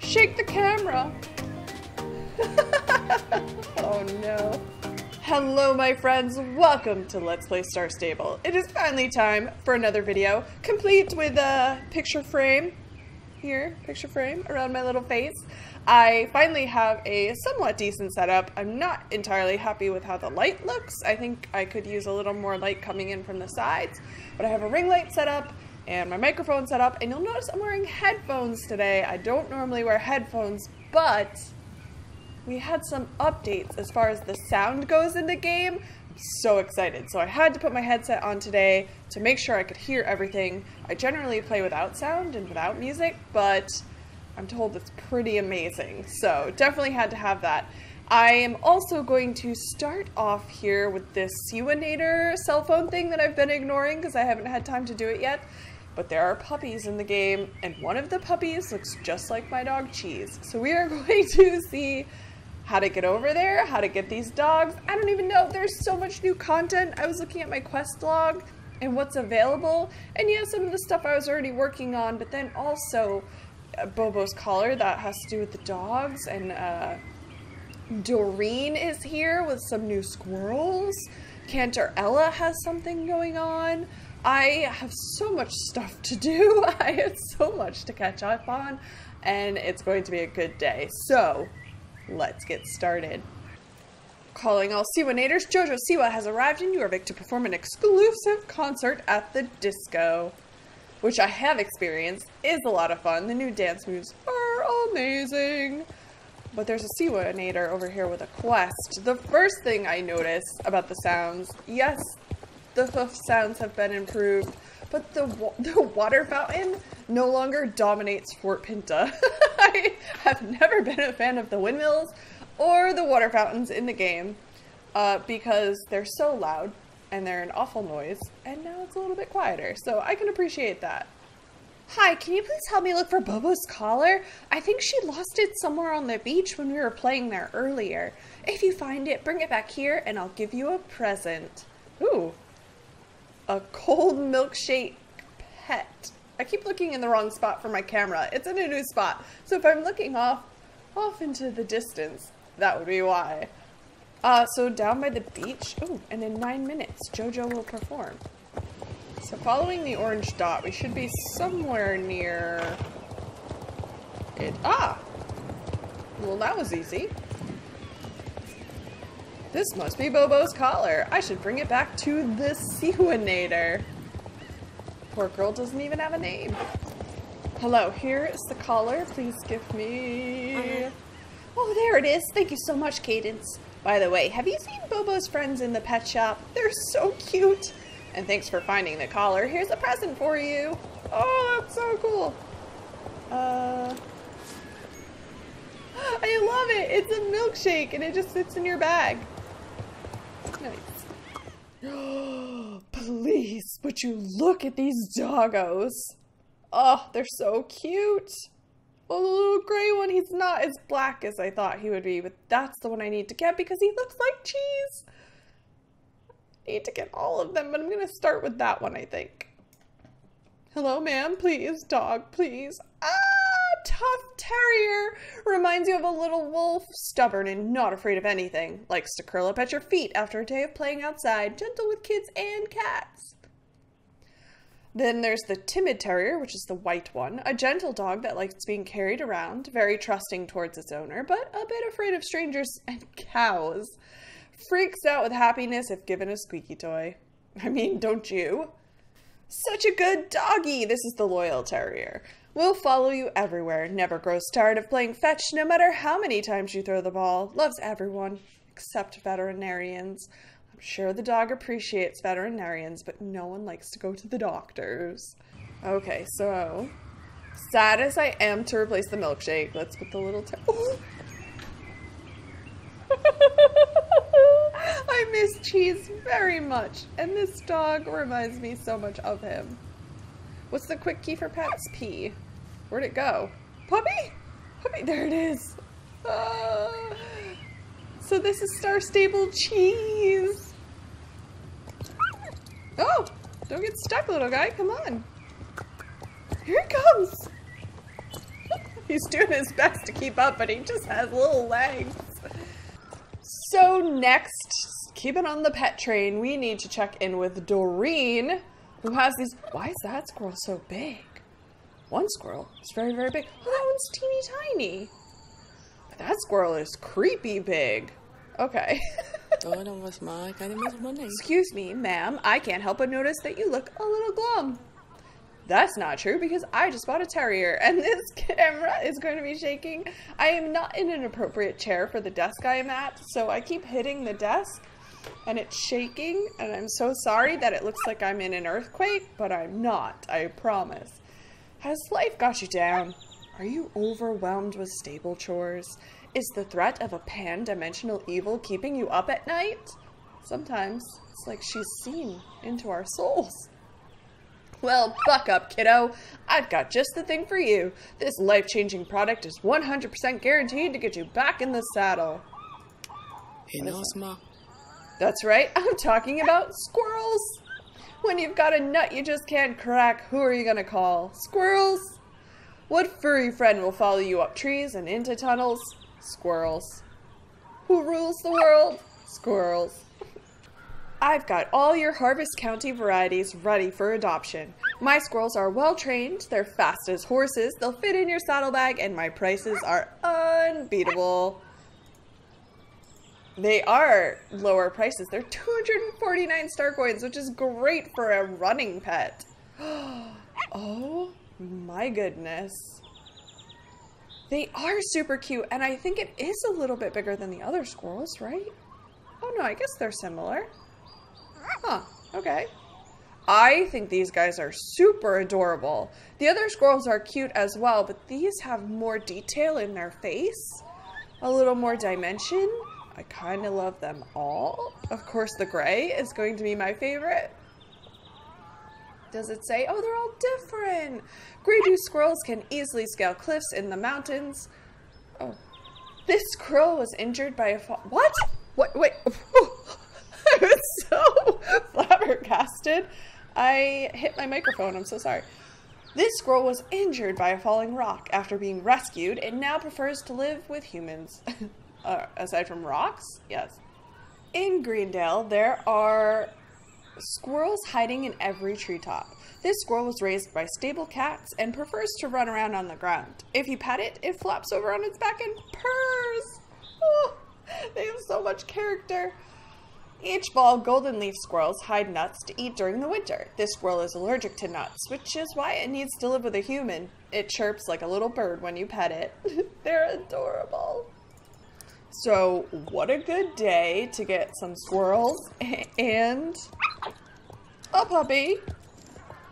Shake the camera. oh no. Hello my friends, welcome to Let's Play Star Stable. It is finally time for another video, complete with a picture frame. Here, picture frame around my little face. I finally have a somewhat decent setup. I'm not entirely happy with how the light looks. I think I could use a little more light coming in from the sides. But I have a ring light set up and my microphone set up. And you'll notice I'm wearing headphones today. I don't normally wear headphones, but we had some updates as far as the sound goes in the game. I'm so excited. So I had to put my headset on today to make sure I could hear everything. I generally play without sound and without music, but I'm told it's pretty amazing. So definitely had to have that. I am also going to start off here with this Siwanator cell phone thing that I've been ignoring because I haven't had time to do it yet. But there are puppies in the game, and one of the puppies looks just like my dog Cheese. So we are going to see how to get over there, how to get these dogs. I don't even know. There's so much new content. I was looking at my quest log and what's available. And yeah, some of the stuff I was already working on, but then also uh, Bobo's collar that has to do with the dogs. And uh, Doreen is here with some new squirrels. Cantarella has something going on. I have so much stuff to do. I have so much to catch up on, and it's going to be a good day. So, let's get started. Calling all Siwanators, Jojo Siwa has arrived in Jorvik to perform an exclusive concert at the disco, which I have experienced, is a lot of fun. The new dance moves are amazing. But there's a Siwanator er over here with a quest. The first thing I notice about the sounds, yes, the hoof sounds have been improved, but the, the water fountain no longer dominates Fort Pinta. I have never been a fan of the windmills or the water fountains in the game uh, because they're so loud and they're an awful noise, and now it's a little bit quieter, so I can appreciate that. Hi, can you please help me look for Bobo's collar? I think she lost it somewhere on the beach when we were playing there earlier. If you find it, bring it back here and I'll give you a present. Ooh, a cold milkshake pet. I keep looking in the wrong spot for my camera. It's in a new spot. So if I'm looking off, off into the distance, that would be why. Uh, so down by the beach, oh, and in nine minutes, Jojo will perform. So following the orange dot, we should be somewhere near it. Ah! Well, that was easy. This must be Bobo's collar. I should bring it back to the Siwanator. Poor girl doesn't even have a name. Hello, here is the collar. Please give me... Uh -huh. Oh, there it is. Thank you so much, Cadence. By the way, have you seen Bobo's friends in the pet shop? They're so cute. And thanks for finding the collar. Here's a present for you. Oh, that's so cool. Uh... I love it. It's a milkshake and it just sits in your bag. Please, but you look at these doggos. Oh, they're so cute. Oh, the little gray one, he's not as black as I thought he would be, but that's the one I need to get because he looks like cheese. I need to get all of them, but I'm going to start with that one, I think. Hello, ma'am, please, dog, please. Ah! Tough terrier. Reminds you of a little wolf, stubborn and not afraid of anything. Likes to curl up at your feet after a day of playing outside, gentle with kids and cats. Then there's the timid terrier, which is the white one, a gentle dog that likes being carried around, very trusting towards its owner, but a bit afraid of strangers and cows. Freaks out with happiness if given a squeaky toy. I mean, don't you? Such a good doggy! This is the loyal terrier will follow you everywhere, never grows tired of playing fetch no matter how many times you throw the ball, loves everyone except veterinarians. I'm sure the dog appreciates veterinarians, but no one likes to go to the doctors. Okay, so sad as I am to replace the milkshake, let's put the little. I miss Cheese very much, and this dog reminds me so much of him. What's the quick key for pets? P. Where'd it go? Puppy? Puppy, there it is. Uh, so this is Star Stable cheese. Oh, don't get stuck, little guy. Come on. Here he comes. He's doing his best to keep up, but he just has little legs. So next, keeping on the pet train, we need to check in with Doreen, who has these. Why is that squirrel so big? One squirrel is very, very big. Oh, that one's teeny tiny. But that squirrel is creepy big. Okay. Excuse me, ma'am. I can't help but notice that you look a little glum. That's not true because I just bought a terrier and this camera is going to be shaking. I am not in an appropriate chair for the desk I am at, so I keep hitting the desk and it's shaking and I'm so sorry that it looks like I'm in an earthquake, but I'm not, I promise. Has life got you down? Are you overwhelmed with stable chores? Is the threat of a pan-dimensional evil keeping you up at night? Sometimes it's like she's seen into our souls. Well, buck up, kiddo. I've got just the thing for you. This life-changing product is 100% guaranteed to get you back in the saddle. He knows, Ma. That's right, I'm talking about squirrels. When you've got a nut you just can't crack, who are you gonna call? Squirrels? What furry friend will follow you up trees and into tunnels? Squirrels. Who rules the world? Squirrels. I've got all your Harvest County varieties ready for adoption. My squirrels are well trained, they're fast as horses, they'll fit in your saddlebag, and my prices are unbeatable. They are lower prices. They're 249 star coins, which is great for a running pet. oh my goodness. They are super cute, and I think it is a little bit bigger than the other squirrels, right? Oh no, I guess they're similar. Huh, okay. I think these guys are super adorable. The other squirrels are cute as well, but these have more detail in their face, a little more dimension. I kind of love them all. Of course, the gray is going to be my favorite. Does it say? Oh, they're all different. Grey-dew squirrels can easily scale cliffs in the mountains. Oh. This squirrel was injured by a fall. What? What? Wait. I was so flabbergasted. I hit my microphone. I'm so sorry. This squirrel was injured by a falling rock after being rescued and now prefers to live with humans. uh, aside from rocks? Yes. In Greendale, there are squirrels hiding in every treetop. This squirrel was raised by stable cats and prefers to run around on the ground. If you pet it, it flops over on its back and purrs. Oh, they have so much character. Each fall, golden leaf squirrels hide nuts to eat during the winter. This squirrel is allergic to nuts, which is why it needs to live with a human. It chirps like a little bird when you pet it. They're adorable. So, what a good day to get some squirrels and a puppy.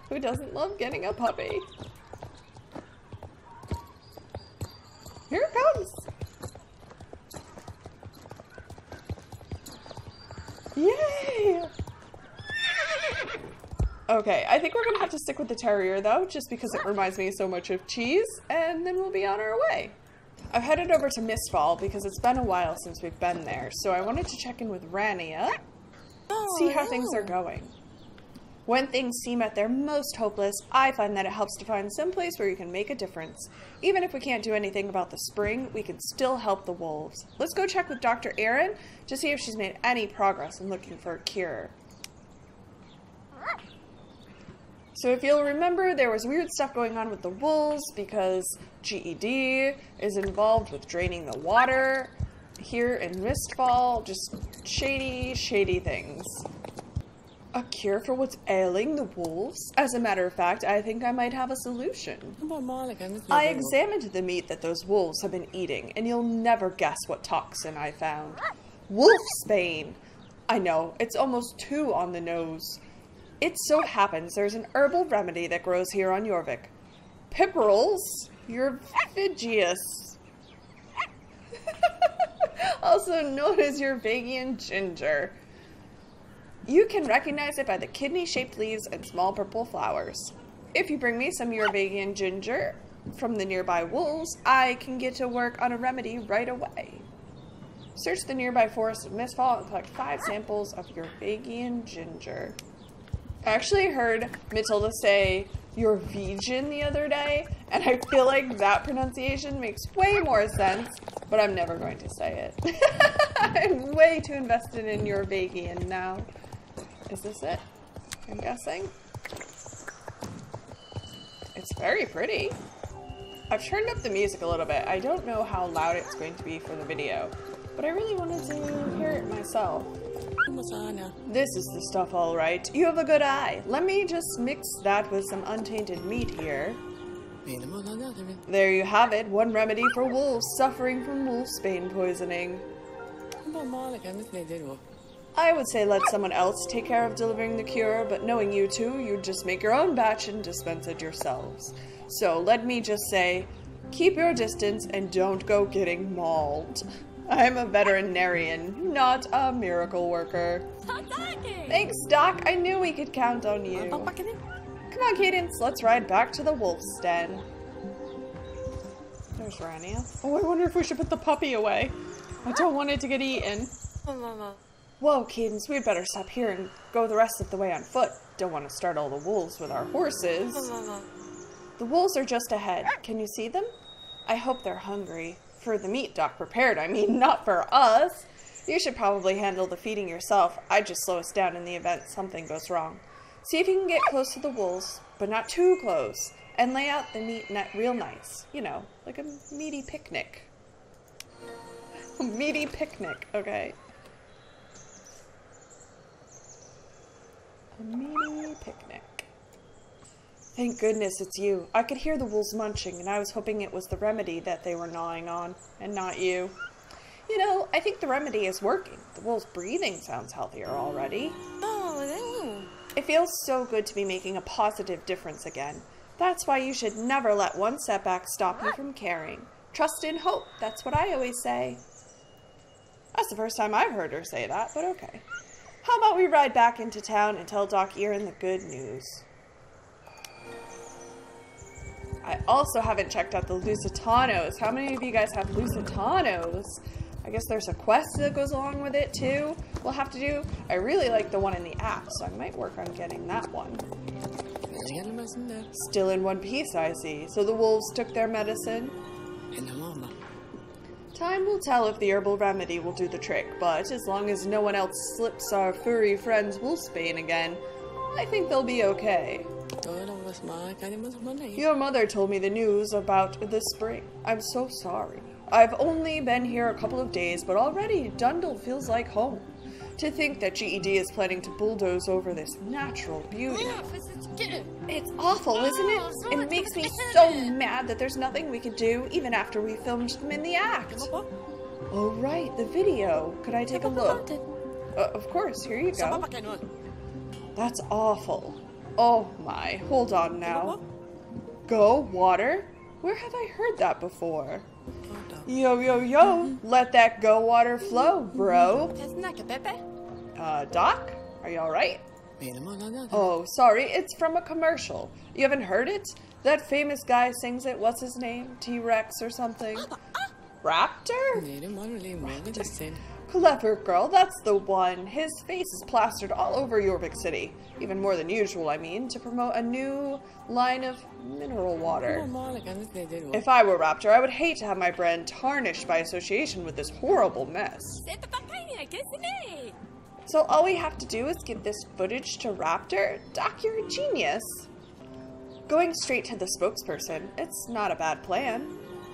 Who doesn't love getting a puppy? Here it comes. Yay! Okay, I think we're gonna have to stick with the terrier though, just because it reminds me so much of cheese, and then we'll be on our way. I've headed over to Mistfall because it's been a while since we've been there, so I wanted to check in with Rania, see how oh, things are going. When things seem at their most hopeless, I find that it helps to find some place where you can make a difference. Even if we can't do anything about the spring, we can still help the wolves. Let's go check with Dr. Erin to see if she's made any progress in looking for a cure. So if you'll remember, there was weird stuff going on with the wolves because GED is involved with draining the water here in Mistfall. Just shady, shady things. A cure for what's ailing the wolves? As a matter of fact, I think I might have a solution. I examined the meat that those wolves have been eating, and you'll never guess what toxin I found. Wolfsbane! I know, it's almost too on the nose. It so happens there's an herbal remedy that grows here on Jorvik. Pipperals, Yorvigius. also known as Jorvagian ginger. You can recognize it by the kidney-shaped leaves and small purple flowers. If you bring me some Jorvagian ginger from the nearby wolves, I can get to work on a remedy right away. Search the nearby forest of Mistfall and collect five samples of Jorvagian ginger. I actually heard Matilda say Norwegian the other day, and I feel like that pronunciation makes way more sense, but I'm never going to say it. I'm way too invested in Norwegian now. Is this it? I'm guessing. It's very pretty. I've turned up the music a little bit. I don't know how loud it's going to be for the video, but I really wanted to hear it myself. This is the stuff, all right. You have a good eye. Let me just mix that with some untainted meat here. There you have it, one remedy for wolves suffering from wolfsbane poisoning. I would say let someone else take care of delivering the cure, but knowing you two, you'd just make your own batch and dispense it yourselves. So let me just say, keep your distance and don't go getting mauled. I'm a veterinarian, not a miracle worker. Thanks, Doc. I knew we could count on you. Come on, Cadence. Let's ride back to the wolf's den. There's Rania. Oh, I wonder if we should put the puppy away. I don't want it to get eaten. Whoa, Cadence, we'd better stop here and go the rest of the way on foot. Don't want to startle the wolves with our horses. The wolves are just ahead. Can you see them? I hope they're hungry. For the meat Doc prepared, I mean, not for us. You should probably handle the feeding yourself. I'd just slow us down in the event something goes wrong. See if you can get close to the wolves, but not too close. And lay out the meat net real nice. You know, like a meaty picnic. A meaty picnic, okay. A meaty picnic. Thank goodness it's you. I could hear the wolves munching, and I was hoping it was the remedy that they were gnawing on, and not you. You know, I think the remedy is working. The wolf's breathing sounds healthier already. Oh, It feels so good to be making a positive difference again. That's why you should never let one setback stop you from caring. Trust in hope. That's what I always say. That's the first time I've heard her say that, but okay. How about we ride back into town and tell Doc Erin the good news? I also haven't checked out the Lusitanos. How many of you guys have Lusitanos? I guess there's a quest that goes along with it too. We'll have to do. I really like the one in the app, so I might work on getting that one. Still in one piece, I see. So the wolves took their medicine. Time will tell if the herbal remedy will do the trick, but as long as no one else slips our furry friends wolfsbane again, I think they'll be okay. Your mother told me the news about the spring. I'm so sorry. I've only been here a couple of days, but already Dundle feels like home. To think that GED is planning to bulldoze over this natural beauty. It's awful, isn't it? It makes me so mad that there's nothing we could do even after we filmed them in the act. Oh, right, the video. Could I take a look? Uh, of course, here you go. That's awful. Oh my, hold on now. Go, water? Where have I heard that before? Yo, yo, yo, let that go water flow, bro. Uh, Doc? Are you alright? Oh, sorry, it's from a commercial. You haven't heard it? That famous guy sings it. What's his name? T Rex or something? Raptor? Clever girl, that's the one. His face is plastered all over Yorvik City. Even more than usual, I mean, to promote a new line of mineral water. If I were Raptor, I would hate to have my brand tarnished by association with this horrible mess. So all we have to do is give this footage to Raptor? Doc, you're a genius. Going straight to the spokesperson, it's not a bad plan.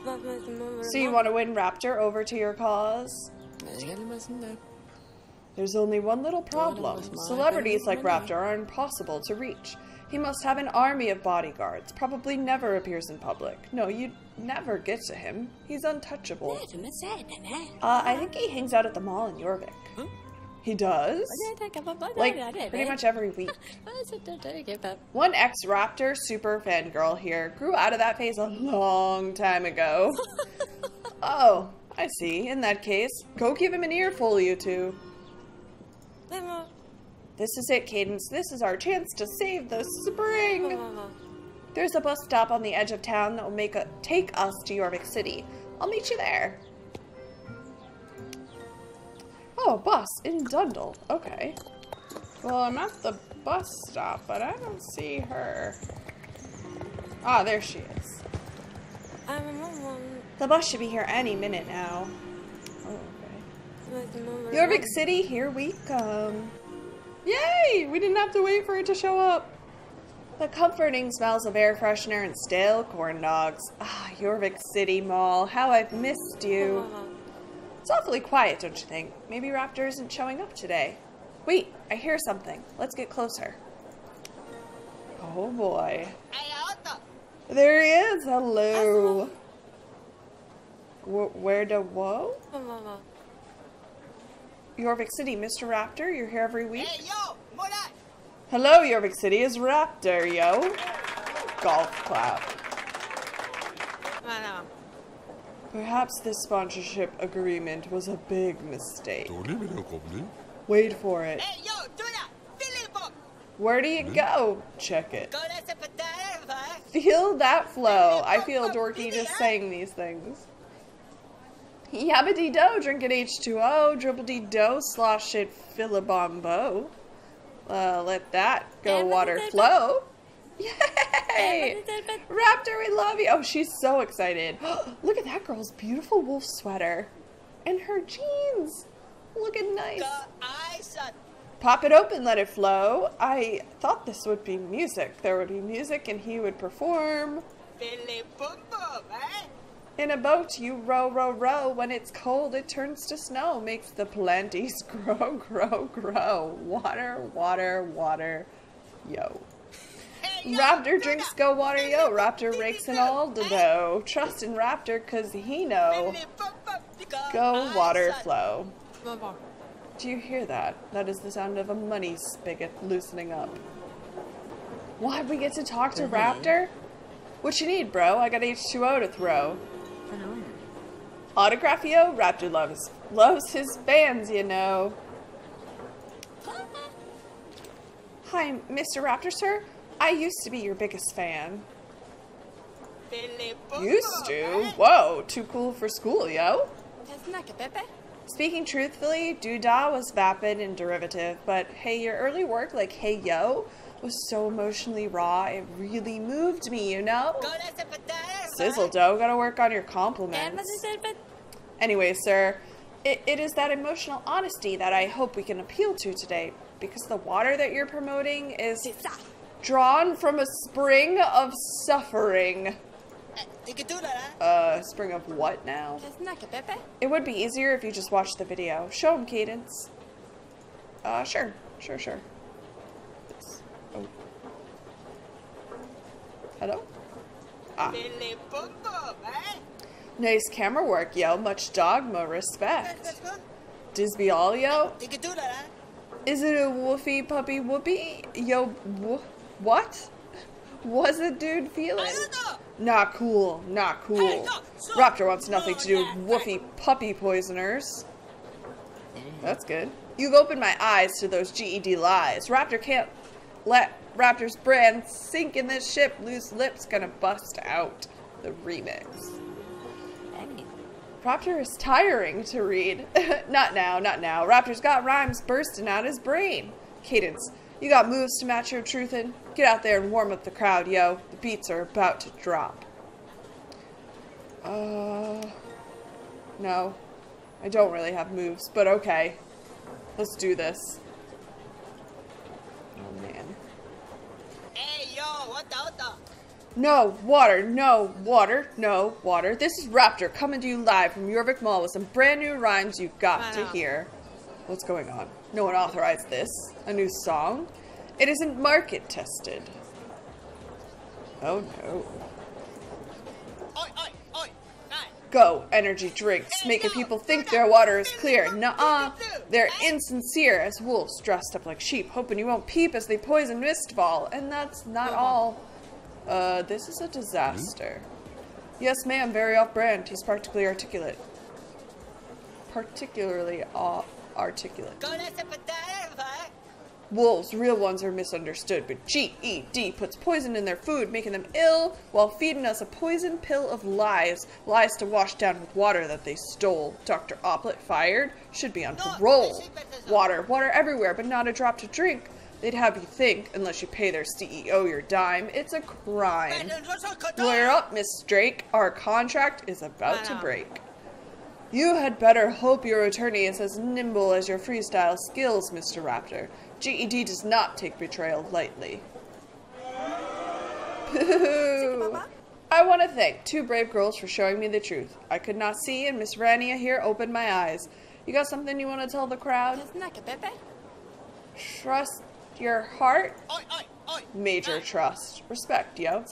So you want to win Raptor over to your cause? There's only one little problem. Celebrities like Raptor are impossible to reach. He must have an army of bodyguards, probably never appears in public. No, you'd never get to him. He's untouchable. Uh, I think he hangs out at the mall in Jorvik. He does? Like, pretty much every week. One ex-Raptor super fangirl here grew out of that phase a long time ago. oh, I see. In that case, go give him an earful, you two. This is it, Cadence. This is our chance to save the spring. There's a bus stop on the edge of town that will make a take us to Yorvik City. I'll meet you there. Oh, a bus in Dundle. Okay. Well, I'm at the bus stop, but I don't see her. Ah, there she is. The bus should be here any minute now. Oh, okay. Jorvik City, here we come. Yay! We didn't have to wait for it to show up. The comforting smells of air freshener and stale corn dogs. Ah, Jorvik City Mall, how I've missed you. It's awfully quiet, don't you think? Maybe Raptor isn't showing up today. Wait, I hear something. Let's get closer. Oh boy. There he is. Hello. Wh- where to whoa? Jorvik City, Mr. Raptor, you're here every week? Hello, Jorvik City is Raptor, yo. Golf clap. Perhaps this sponsorship agreement was a big mistake. Wait for it. Where do you go? Check it. Feel that flow. I feel dorky just saying these things. Yabbity do, drinking H2O, dribble dee do, slosh it, filibombo. Uh, let that go water flow. Yay! Raptor, we love you. Oh, she's so excited. Look at that girl's beautiful wolf sweater. And her jeans. Looking nice. Pop it open, let it flow. I thought this would be music. There would be music and he would perform. In a boat, you row, row, row. When it's cold, it turns to snow. Makes the planties grow, grow, grow. Water, water, water. Yo. Raptor drinks go water yo. Raptor rakes in all the dough. Trust in Raptor cause he know. Go water flow. Do you hear that? That is the sound of a money spigot loosening up. What? We get to talk to Raptor? What you need, bro? I got H2O to throw. Autograph yo? Raptor loves loves his fans, you know. Hi, Mr. Raptor, sir. I used to be your biggest fan. Used to? Whoa, too cool for school, yo. Speaking truthfully, doodah was vapid and derivative, but hey, your early work like Hey Yo was so emotionally raw, it really moved me, you know? Sizzle dough, gotta work on your compliments. Anyway, sir, it, it is that emotional honesty that I hope we can appeal to today, because the water that you're promoting is drawn from a spring of suffering. Uh, spring of what now? It would be easier if you just watched the video. Show him Cadence. Uh, sure. Sure, sure. Oh. Hello? Ah. Nice camera work, yo. Much dogma respect. Disby all, yo? Is it a woofy puppy whoopee? Yo, wo what? Was a dude feeling? Not cool, not cool. Raptor wants nothing to do with woofy puppy poisoners. That's good. You've opened my eyes to those GED lies. Raptor can't let Raptor's brand sink in this ship. Loose lips gonna bust out. The remix. Raptor is tiring to read. not now, not now. Raptor's got rhymes bursting out his brain. Cadence, you got moves to match your truth in? Get out there and warm up the crowd, yo. The beats are about to drop. Uh, no. I don't really have moves, but okay. Let's do this. Oh, man. No, water, no, water, no, water. This is Raptor coming to you live from Jorvik Mall with some brand new rhymes you've got to hear. What's going on? No one authorized this. A new song? It isn't market tested. Oh no. Go, energy drinks, making people think their water is clear. Nuh-uh, they're insincere as wolves dressed up like sheep, hoping you won't peep as they poison Mistfall. And that's not all. Uh, this is a disaster. Yes, ma'am, very off-brand. He's practically articulate. Particularly uh, articulate. Wolves, real ones, are misunderstood, but GED puts poison in their food, making them ill, while feeding us a poison pill of lies. Lies to wash down with water that they stole. Dr. Oplet fired, should be on parole. Water, water everywhere, but not a drop to drink. They'd have you think, unless you pay their CEO your dime, it's a crime. Lawyer up, Miss Drake. Our contract is about to break. You had better hope your attorney is as nimble as your freestyle skills, Mr. Raptor. GED does not take betrayal lightly. I want to thank two brave girls for showing me the truth. I could not see, and Miss Rania here opened my eyes. You got something you want to tell the crowd? Trust your heart. Major trust. Respect, yo.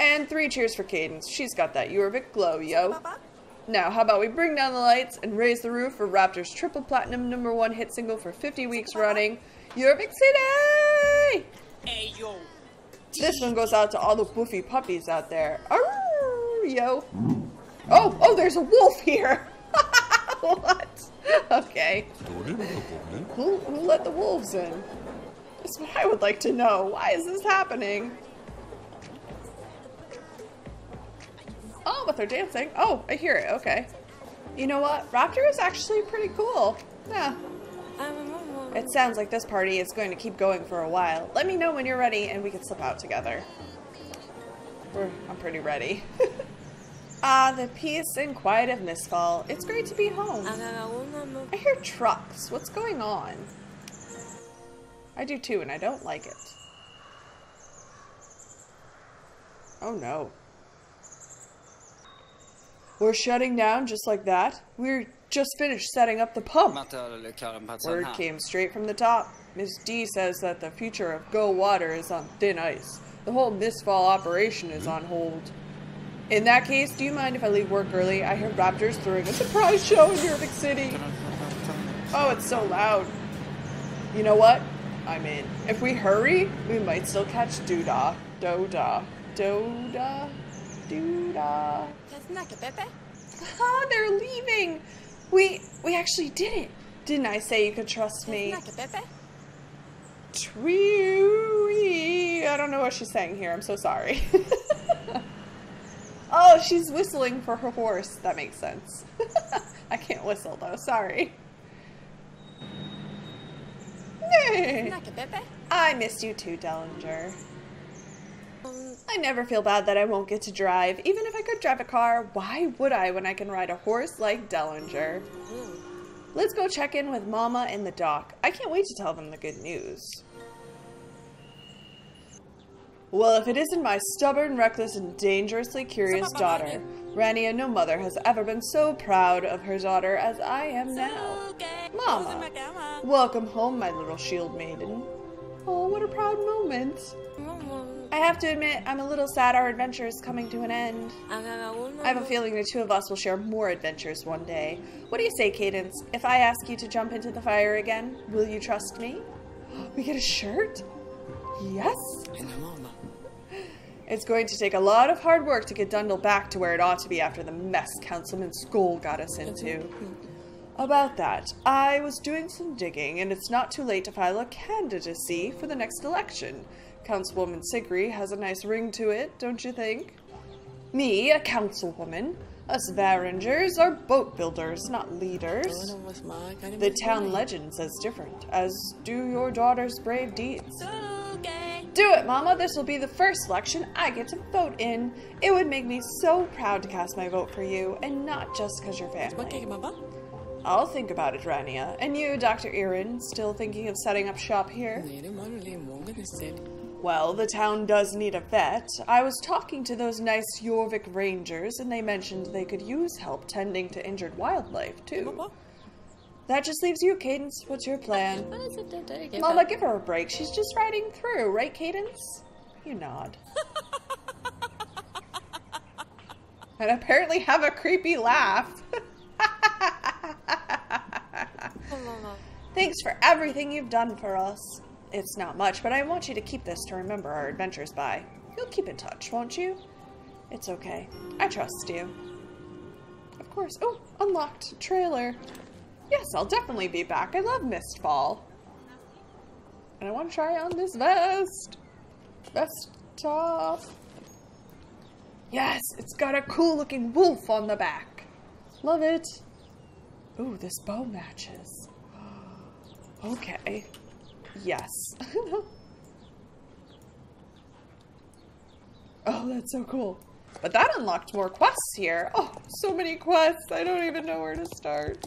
And three cheers for Cadence. She's got that Jorvik glow, yo. Now, how about we bring down the lights and raise the roof for Raptor's triple platinum number one hit single for 50 weeks running, Jorvik City! Hey, yo. This one goes out to all the woofy puppies out there. Arr, yo. Oh, oh, there's a wolf here. what? Okay. Who, who let the wolves in? That's what I would like to know. Why is this happening? Oh, but they're dancing. Oh, I hear it. Okay. You know what? Raptor is actually pretty cool. Yeah. It sounds like this party is going to keep going for a while. Let me know when you're ready and we can slip out together. We're, I'm pretty ready. ah, the peace and quiet of Mistfall. It's great to be home. I hear trucks. What's going on? I do too, and I don't like it. Oh no. We're shutting down just like that? We're just finished setting up the pump. Word came straight from the top. Miss D says that the future of Go Water is on thin ice. The whole Mistfall operation is on hold. In that case, do you mind if I leave work early? I hear Raptors throwing a surprise show in Jorvik City. Oh, it's so loud. You know what? I'm in. If we hurry, we might still catch Doodah. Doda. Doda. Doodah. Ah, they're leaving. We we actually did it. Didn't I say you could trust me? Twee. I don't know what she's saying here. I'm so sorry. oh, she's whistling for her horse. That makes sense. I can't whistle though. Sorry. I missed you too, Dellinger. I never feel bad that I won't get to drive. Even if I could drive a car, why would I when I can ride a horse like Dellinger? Let's go check in with Mama and the doc. I can't wait to tell them the good news. Well, if it isn't my stubborn, reckless, and dangerously curious daughter, Rania, no mother has ever been so proud of her daughter as I am now. Mama, welcome home, my little shield maiden. Oh, what a proud moment. I have to admit, I'm a little sad our adventure is coming to an end. I have a feeling the two of us will share more adventures one day. What do you say, Cadence? If I ask you to jump into the fire again, will you trust me? We get a shirt? Yes? It's going to take a lot of hard work to get Dundle back to where it ought to be after the mess Councilman Skull got us into. About that, I was doing some digging, and it's not too late to file a candidacy for the next election. Councilwoman Sigri has a nice ring to it, don't you think? Me, a councilwoman? Us Varengers are boat builders, not leaders. The town legend says different, as do your daughter's brave deeds. Do it, Mama. This will be the first election I get to vote in. It would make me so proud to cast my vote for you, and not just because you're family. I'll think about it, Rania. And you, Dr. Erin, still thinking of setting up shop here? Well, the town does need a vet. I was talking to those nice Jorvik Rangers, and they mentioned they could use help tending to injured wildlife, too. That just leaves you, Cadence. What's your plan? Mama, give her a break. She's just riding through, right, Cadence? You nod. and apparently have a creepy laugh. Thanks for everything you've done for us. It's not much, but I want you to keep this to remember our adventures by. You'll keep in touch, won't you? It's okay. I trust you. Of course. Oh, unlocked trailer. Yes, I'll definitely be back. I love Mistfall. And I want to try on this vest. Vest top. Yes, it's got a cool looking wolf on the back. Love it. Ooh, this bow matches. Okay. Yes. oh, that's so cool. But that unlocked more quests here. Oh, so many quests. I don't even know where to start.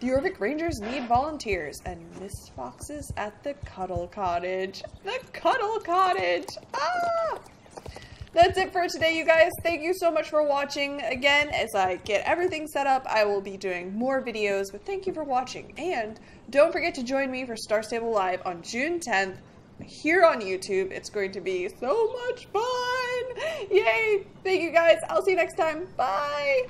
The Jorvik Rangers need volunteers and Miss Foxes at the Cuddle Cottage. The Cuddle Cottage! Ah! That's it for today, you guys. Thank you so much for watching. Again, as I get everything set up, I will be doing more videos, but thank you for watching. And don't forget to join me for Star Stable Live on June 10th here on YouTube. It's going to be so much fun! Yay! Thank you guys. I'll see you next time. Bye!